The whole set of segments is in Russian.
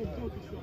Перевод и все.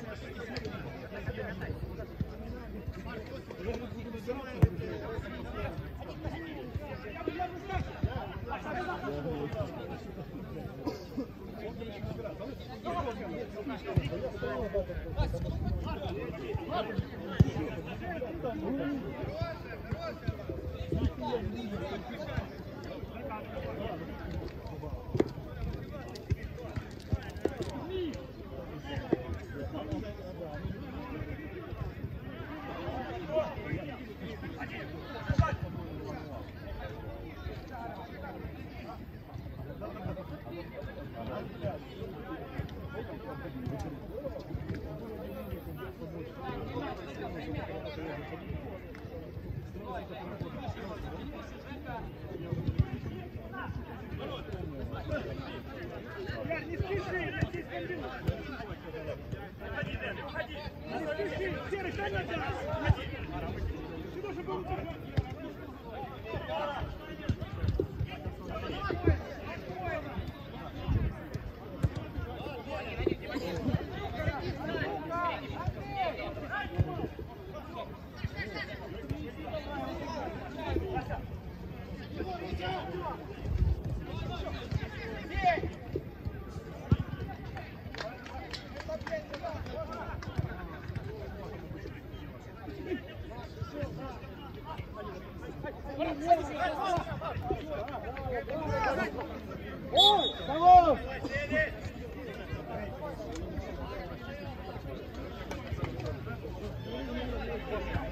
Яр, Gracias.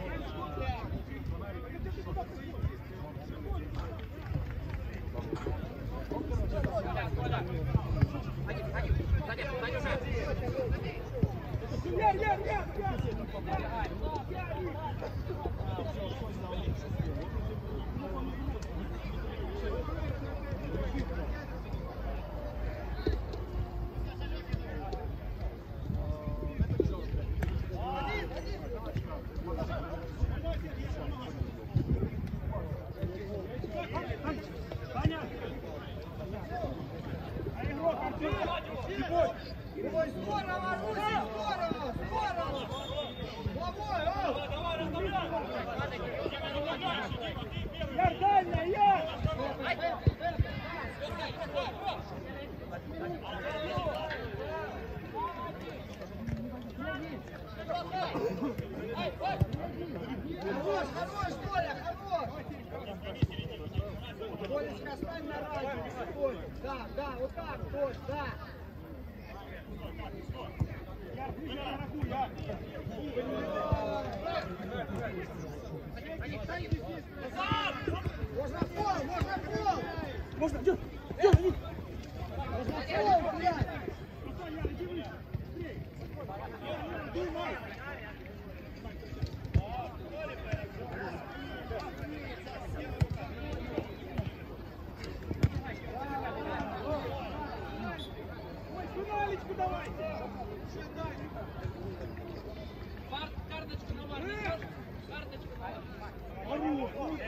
Хорош.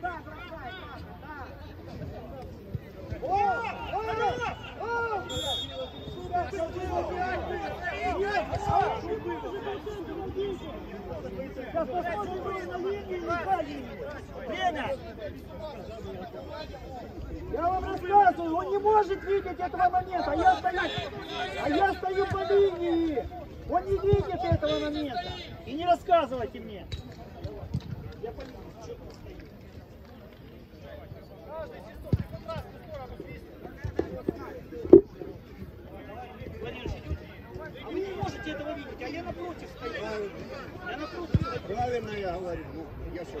Да, бросай, да. Время! Я вам рассказываю, он не может видеть этого момента, а я стою, а я стою по линии. Он не видит этого момента. И не рассказывайте мне. А вы не можете этого видеть, а я напротив стою. Я напротив. Правильно я говорю. Ну, я что?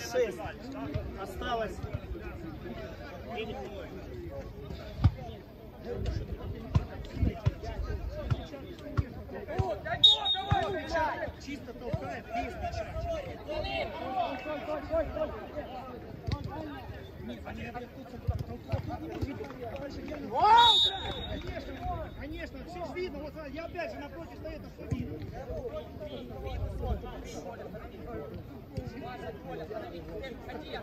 6. на пенальти. да? Осталось. Чисто толкает, без. Конечно, конечно, все видно. Вот я опять же напротив 过来，你赶紧开机啊！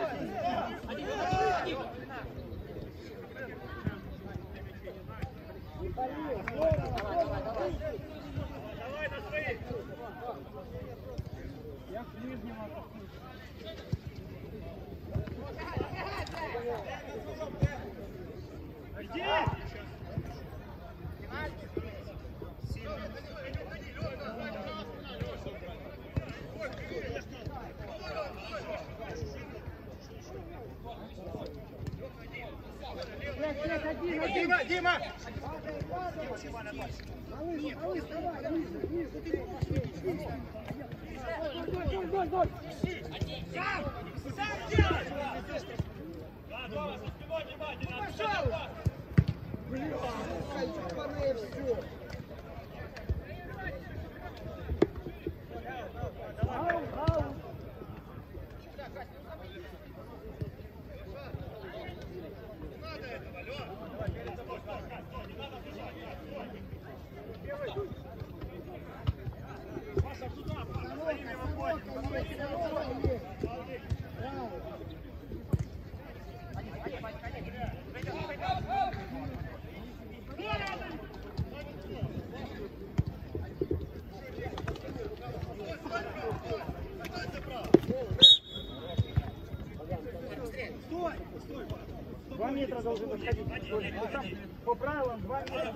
Да, Дома, со спиной внимательно. Ебаное все! Стой! Стой! Два метра должен там По правилам два метра.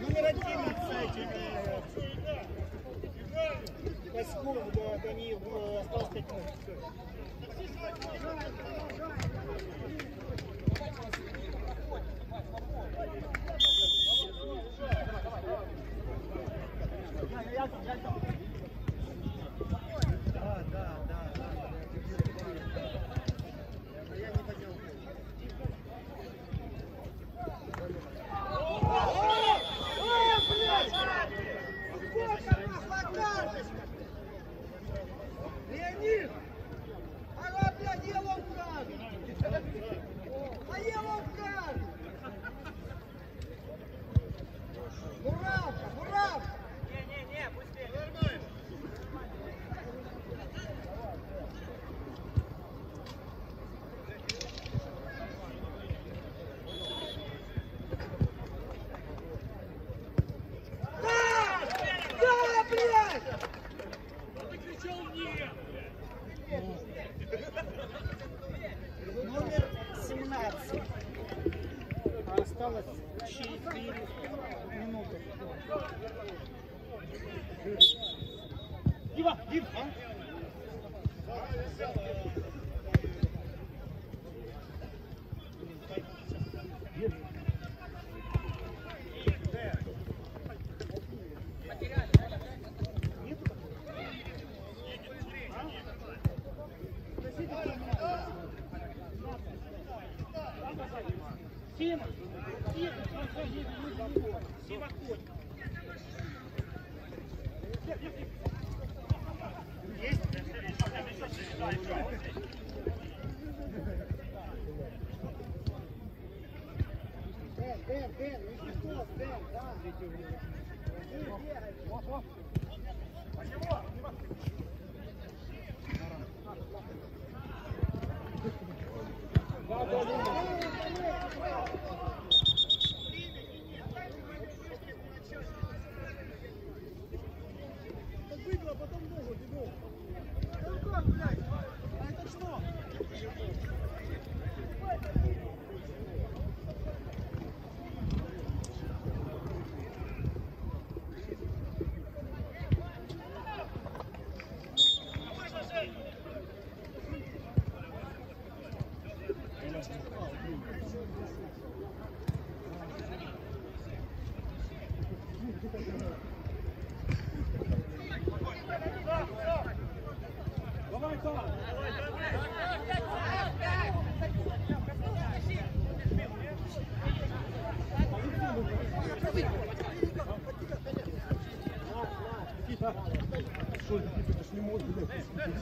Номер 11 э, Васьков, да, Даниил, осталось 5 минут.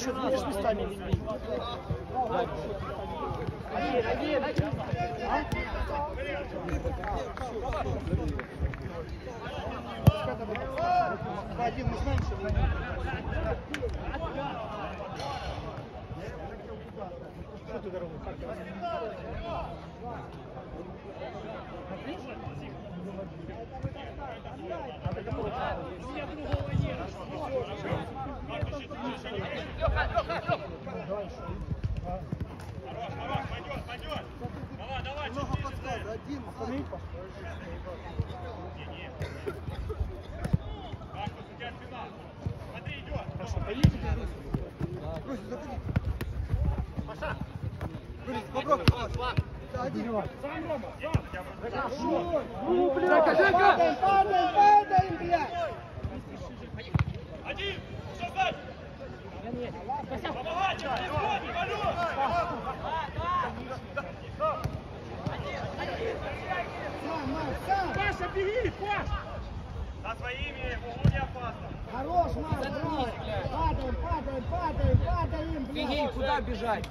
счет будешь местами или нет?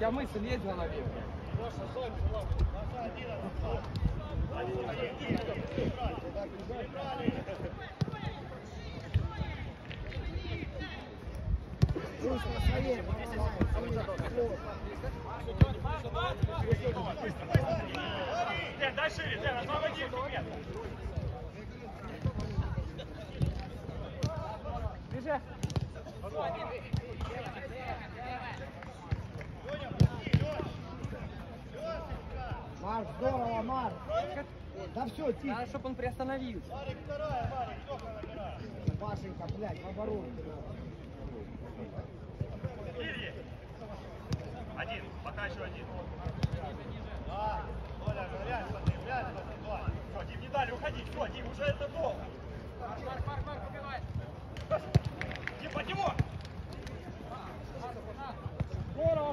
काम इसलिए झाला नाही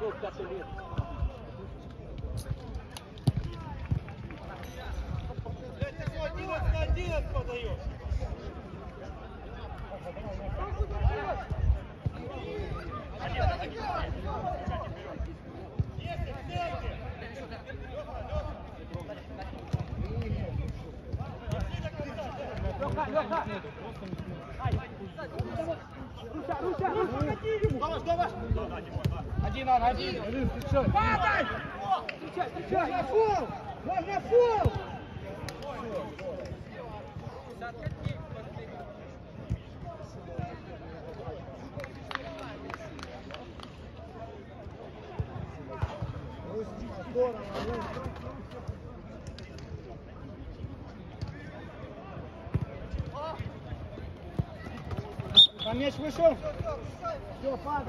Ô, Catelino.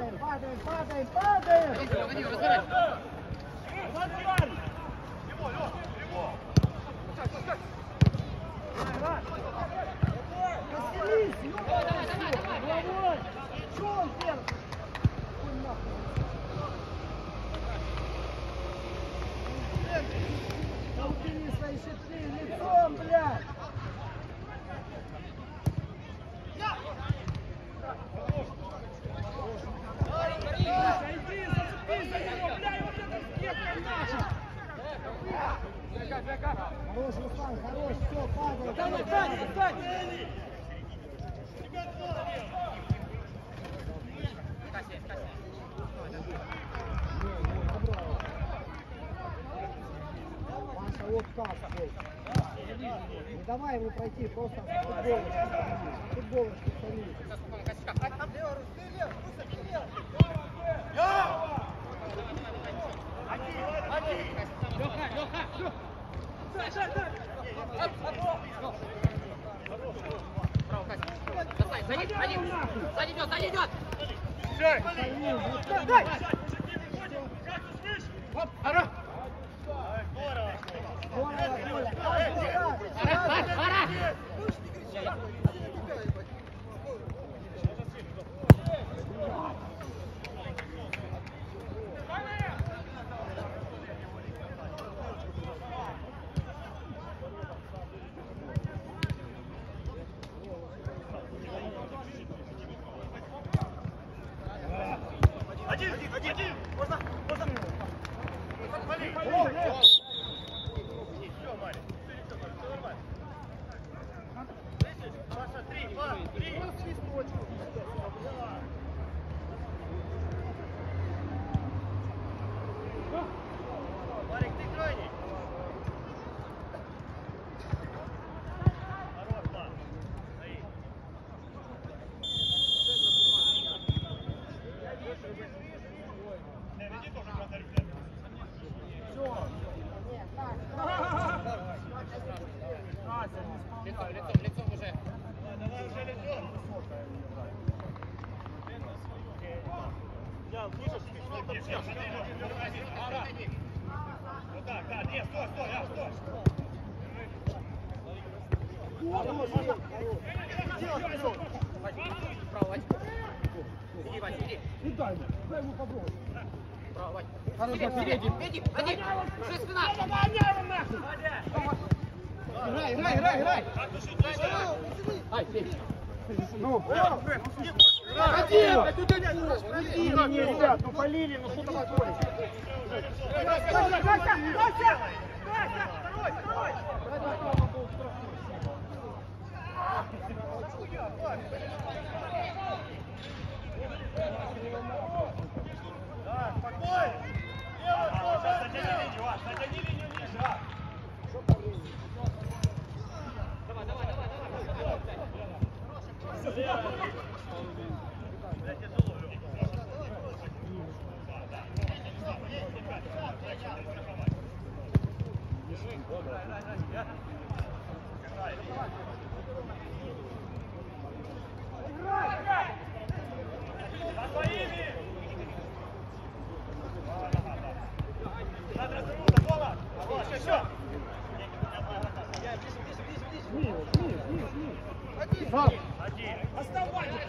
Падаем, падаем, падаем, падаем! Так, вот. Не давай ему пройти, просто футболочку. Футболочку. Достань, сзади, сзади! Сзади идет, сзади идет! Дай! Оп, ара! Здорово, Коля. Ара, ара, ара! Один, один, один. Можно, можно. Вали. Все, Марик. Все нормально. Слышишь? Паша, три, два, три. Марик, ты крайний. Хорош, да. Стоит. Не, веди тоже вратарь, блядь. Лицом, лицом, лицом уже. Давай уже лицо. Я нет, Ара! Вот так, да, нет, стой, стой, а, стой. И дай ему, дай ему попробовать. Право, Вань. Хорошо, Вперед, вперед, вперед, один! Уже спина! Играй, играй, играй, играй. Ай, бей. Ну, Один! Не, ребят, ну полили, ну что такое? Да, спокойно. Лево, сейчас затяни линию, а, затяни линию ниже, а. Давай, давай, давай, давай. Бля, тяжело, Лёва. За своими! Надо развернуться, Вова! Вот, еще, еще! Один!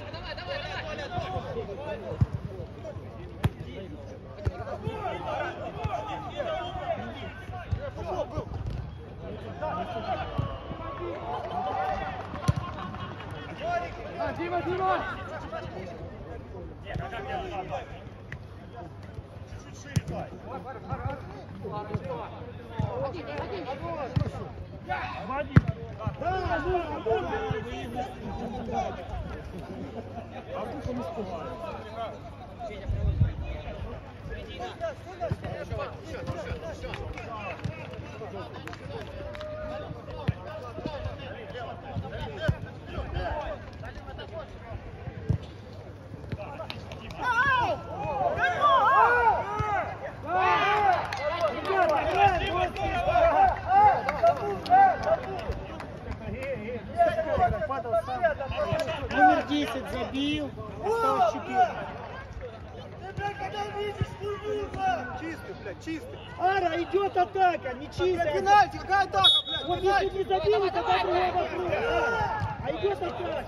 Давай, давай, давай! Дима, Дима! Нет, а как я туда пойду? Чуть-чуть шире, давай. Да, ну, Еще, Вань, еще, еще, еще. Номер 10 забил, осталось 4. Чистый, блядь, чистый. Ара, идет атака, не чистая. Пенальти, какая атака, блядь, Вот если не забили, тогда другой вопрос. А, а идет атака.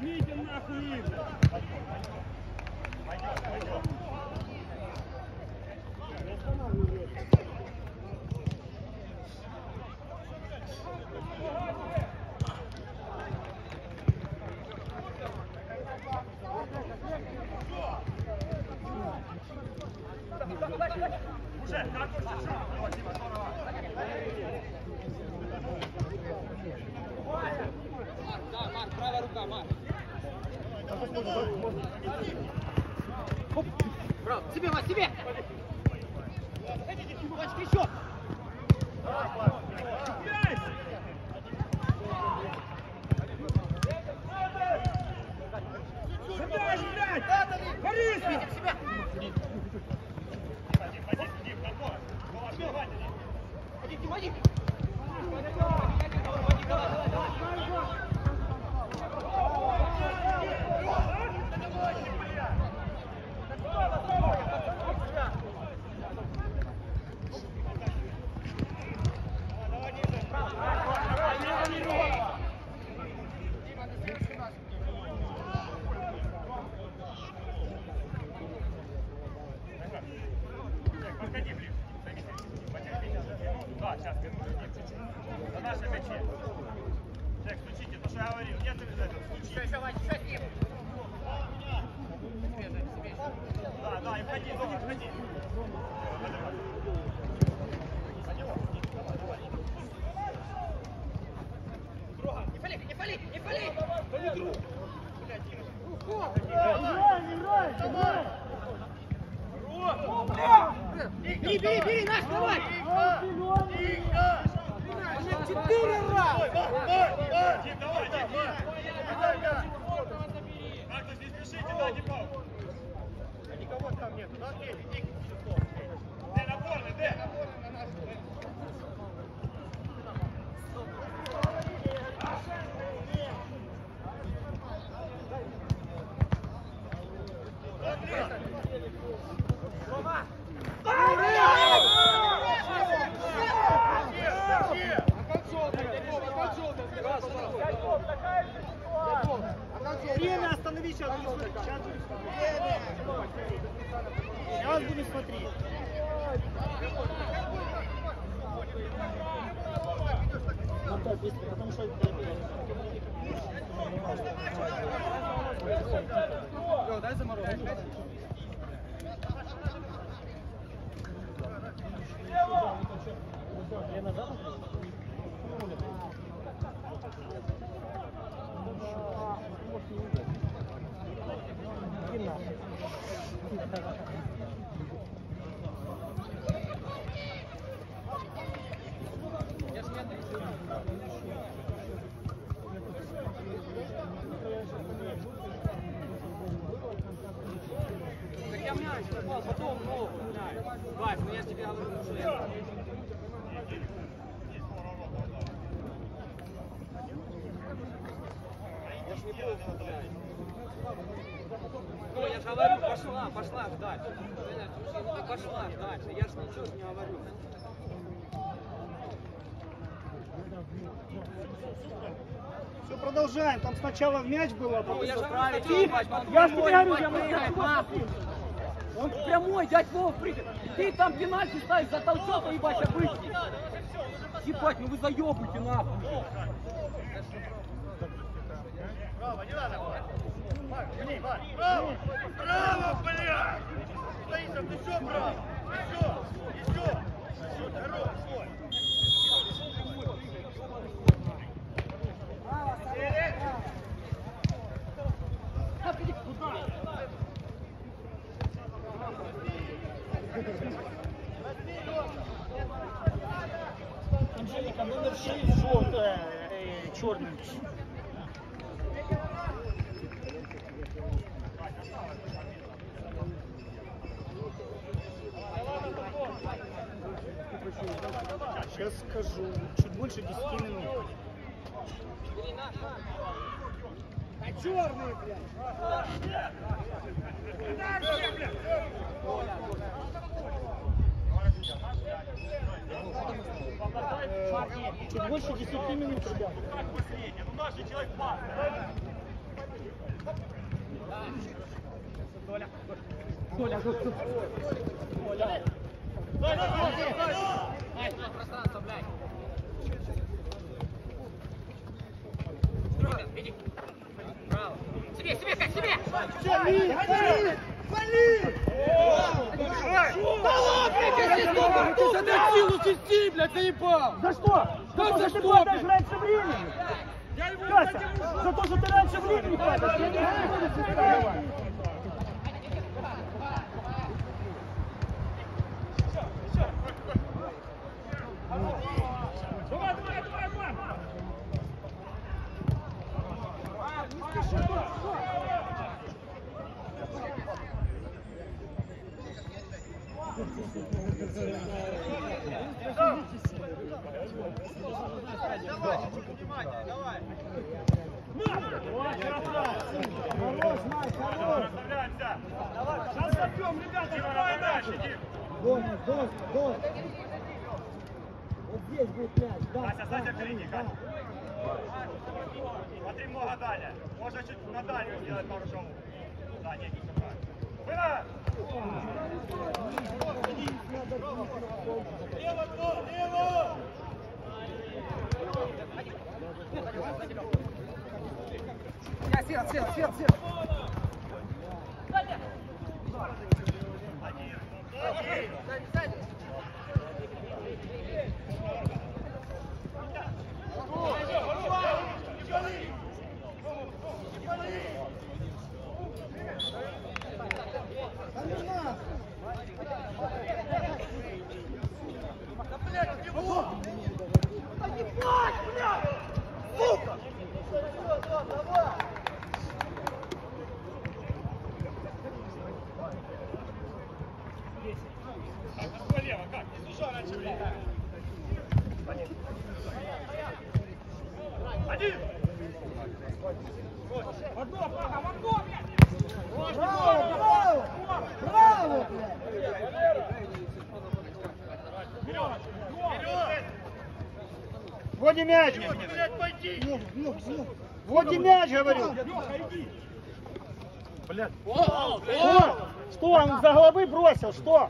Митя нахуй их. Уже, как он шаг. Вот, Дима, здорово. Да, Марк, правая рука, Марк. Браво, тебе, Марк, тебе! Вачка, еще! Вадим, Вадим, Дим, напор. Головой, Вадим. Вадим, Вадим! Так, подходи ближе. Займите. Потерпите. Да, сейчас На нашем мяче. Джек, стучите, то, что я говорил. Нет, это, стучите. Да, да, и входи, входи, входи. Не пали, не пали, не пали! Играй, играй, играй! Бери, бери, бери, наш, давай! А, зеленый! Четыре раза! Дим, давай, Дим. Как-то здесь спешите, да, Димов. Никого там нету, да, Петя, Ник, Дэ, напорный, Дэ. Время останови, сейчас буду смотреть. Сейчас буду смотреть. Мотор быстро, потому что это Я назад? Так я мяч попал, потом ногу мяч. Вась, ну я же тебе говорю, что я... Я ж не пробовал, блядь. Ну, я же говорю, пошла, пошла ж дальше. Понимаешь, слушай, ну так пошла ж дальше. Я ж ничего ж не говорю. Все, продолжаем. Там сначала в мяч было, а потом я же говорю, Я нахуй. Он прямой, дядь Вова, прыгает. Ты там пенальти ставишь за толчок, а ебать, обычный. Ебать, ну вы заебываете нахуй. Браво, не надо. Браво! Браво, блядь! Стоисов, ты что, браво? Еще! Еще! Еще, хорош, стой! Анжелика, номер 6, желтая, э, черный. Сейчас скажу. Чуть больше 10 минут. А черный, блядь! Э, Чуть больше 10 минут, ребят. Как последний? Ну наш человек пас. Ай, туда пространство, блядь. Иди. Браво. Себе, себе, как себе! Вали! Вали! Вали! Да ладно! Отпусти, блядь, заебал! За что? Да за за что ты блядь? раньше времени? Катя, за то, что ты раньше времени падаешь, я не буду. Давай, давай, давай, давай! Хорош, Мать, хорош. Расслабляемся! Сейчас забьем, ребята! Давай дальше, Дим! Дома, дома, дома. Вот здесь будет мяч, да. Вася, да, Сася, впереди, да. Смотри, много Даня. Можно чуть на дальнюю сделать пару шагов. Да, нет, не правильно. Лево, гол, лево! Сел, сел, сел, сел. Да не надо. Так, а что лево? Как? Не слушай раньше времени. Один! Одно, право, в одно, блядь! Браво, браво. Браво, блядь. Вперед! Вперед! Вводи мяч. Блядь, пойди! Вверх, вверх, вверх. Вводи мяч, говорю. Иди! Что? Что, он за головы бросил, что?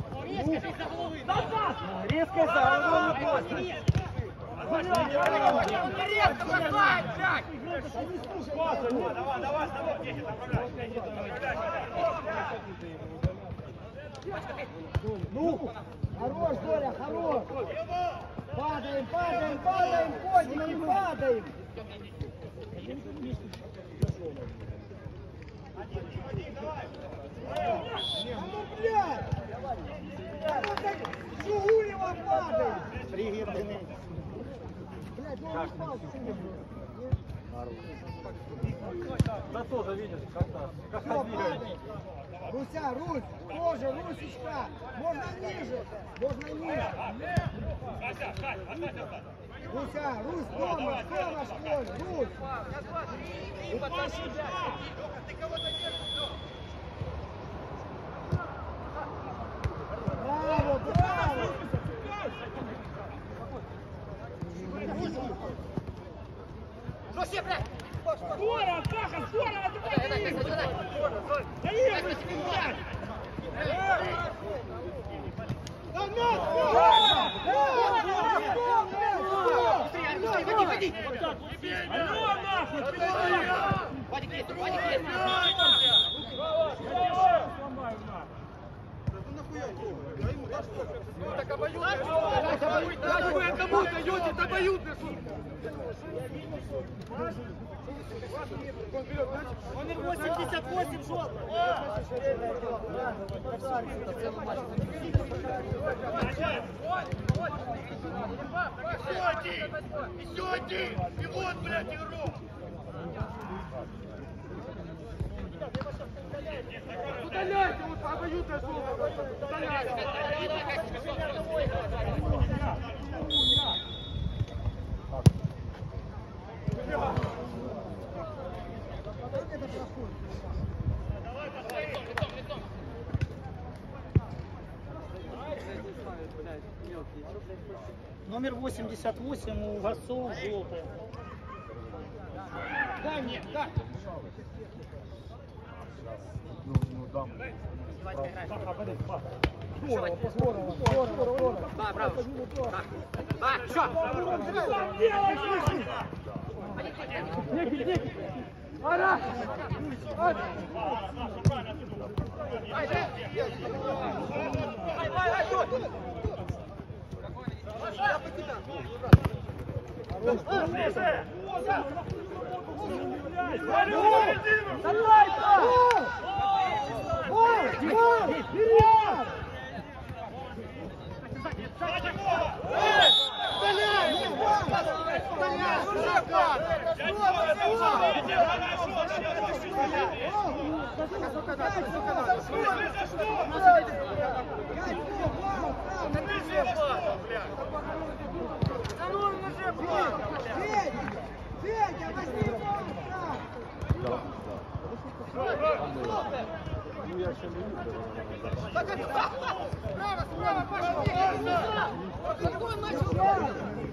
Резко за головы не бросил. Давай, давай, давай. Ну, хорош, Боря, хорош. Падаем, падаем, падаем, котики, падаем. А ну, блядь! А ну, как Жигулева падает! Пригибленный. Блядь, ну он упал сильно. Да тоже видишь, как-то, как падай. Руся, Русь, тоже, Русечка. Можно ниже, можно ниже. Руся, Русь, дома, дома, школь, Русь. Упал сюда! Ты кого-то Браво, браво. Скоро, Саша, скоро! Даи, блядь! Алло, нахуй, ты Вы одному даете, это обоюдно, Номер 88 желтый. Еще один! И вот, блядь, игрок! Удаляйте, вот обоюдное слово. Удаляйте. Номер 88 у Гасов желтый. Дай мне, дай. Ну, ну, дам. Здорово, здорово, здорово, здорово. Да, браво. Да, еще. Ара! Ближе! Гол! Гол! Вперед! Сзади Вперед! Иди, Федя! Федя, возьми гол! Закрой его!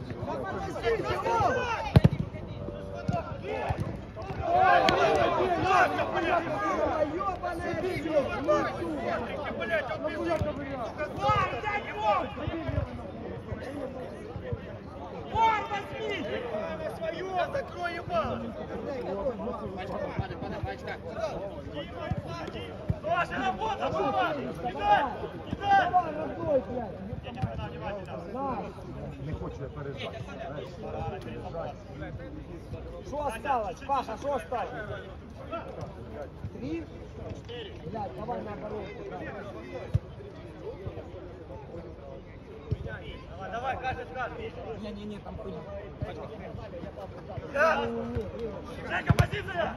Ваша работа была! Кидай! Кидай! Давай, разбой, блядь! Я не знаю, внимательно. Да. Не хоче пережати. Что осталось? Паша, что осталось? Три? Блядь, давай наоборот. Давай, давай, каждый скажет. Не-не-не, там хуйня. Жека, позиция!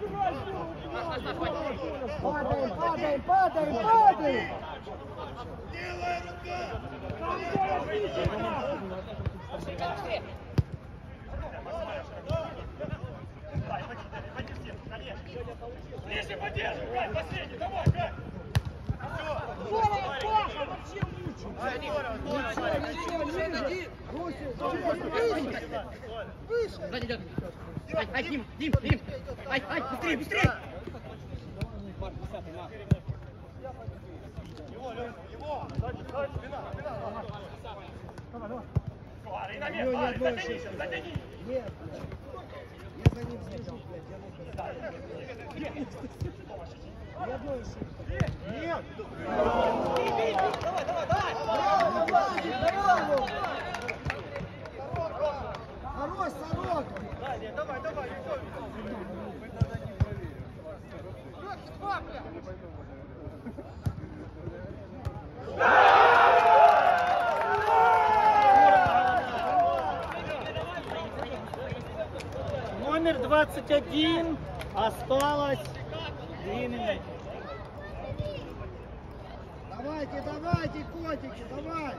Падаем, падаем, падаем, падаем! Левая рука! Давай, Ближе поддерживай, Кать, последний, давай, Кать! Сзади идет. Ай, ай, Дим, Дим, Дим. Ай, ай, быстрее, быстрее. Его, Лёха, его! Сзади, сзади, спина, спина! Ладно, и на место, ладно, затяни сейчас, затяни! Нет, блядь. Я за ним слежу, блядь, я это. Ни одной ошибки. Нет! Хорош, сорок! Далее, давай, давай, Егор. Номер 21. Осталось две минуты. Давайте, давайте, котики, давай!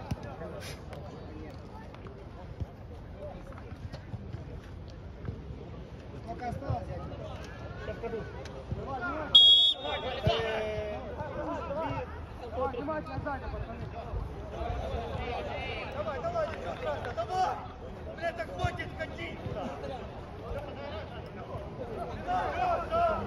Сколько осталось, дядя? Давай, давай, девчонка, давай! Блядь, так хватит катить сюда! Да, да,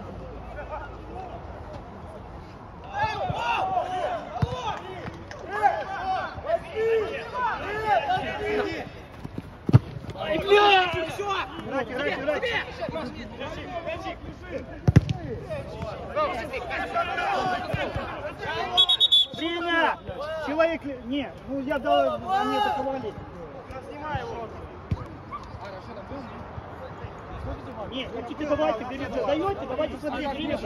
Ай, блядь, все. Играйте, играйте, играйте. Женя! Человек... ли- Не, ну я дал... а мне атаковали. Снимай его! Не, хотите, давайте, берите, даете, давайте смотреть, время,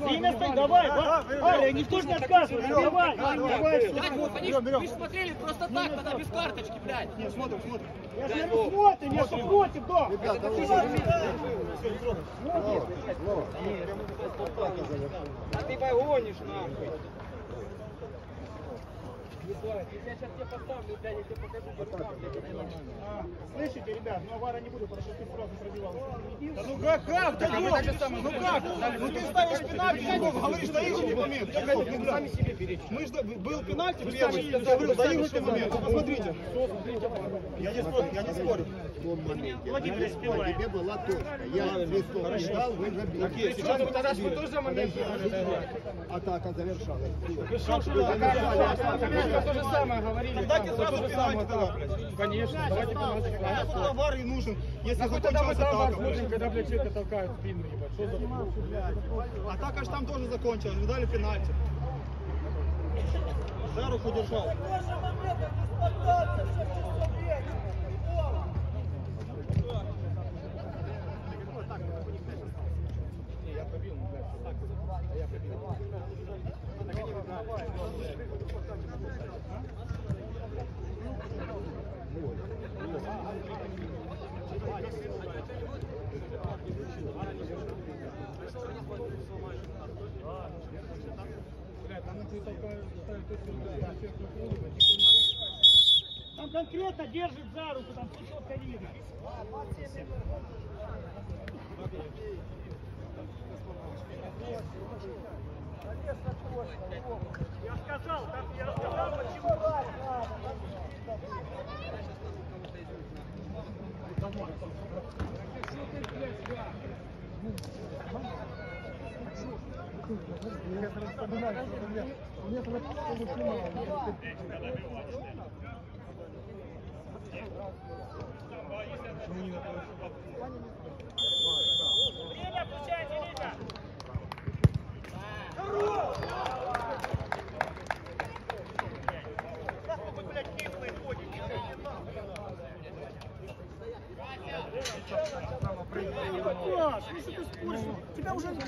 время стоит, давай, да. Аля, никто же не отказывает, давай, давай, Так вот, они ж- вы ж смотрели просто так, тогда без карточки, блядь. Я смотрим, смотрим, я что против, да. А ты погонишь, нахуй. Я сейчас тебе поставлю, блядь, я тебе покажу, как там, блядь. Слышите, ребят, ну авара не буду, потому что ты сразу пробивал. Да ну как, как, да ну, ну как? Ну ты ставишь пенальти, говоришь, момент. Я вы сами себе перечите. Мы же, был пенальти первый, я говорю, доигрывайте момент, вот посмотрите. Я не спорю, я не спорю. Владимир Испилаев. Тебе была точка. Я свисток ждал, вы забили. Окей, сейчас мы тогда что тоже момент Атака завершалась. то же самое говорили. Дайте сразу пенальти тогда. Конечно, давайте пенальти. А авар и нужен, если закончилась атака. блядь. когда, блядь, человека толкают в спину, ебать, что за... Атака же там тоже закончилась, вы дали пенальти. За руку держал. Не, я пробил, ну, блядь, так. А я пробил. Блядь, там если только ставить точку на честную фигуру, никто не Там конкретно держит за руку, там четко видно. Я сказал, как я рассказал, почему. Время включайте, Вика! Вы, блядь, кислые ходите, Паш, ну что ты споришь? Тебя уже не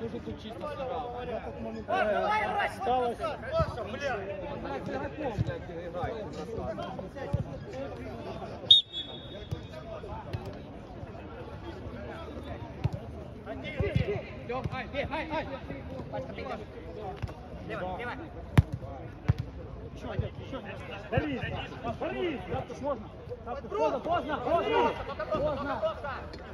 Тоже тут чисто сыграл. Осталось. Паша, блядь! Игроком, блядь, играет. Лёг, ай, бей, ай, ай! Дави, дави! Можно? Поздно, поздно, поздно! Поздно! Поздно,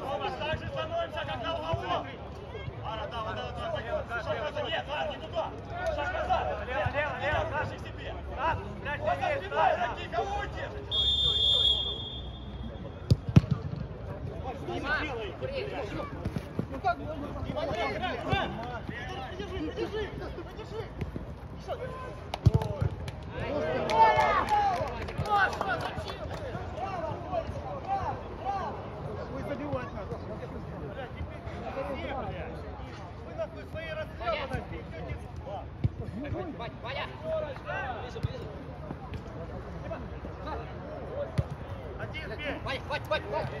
Ну как можно? Подержи, подержи, подержи. Хватит, хватит, хватит!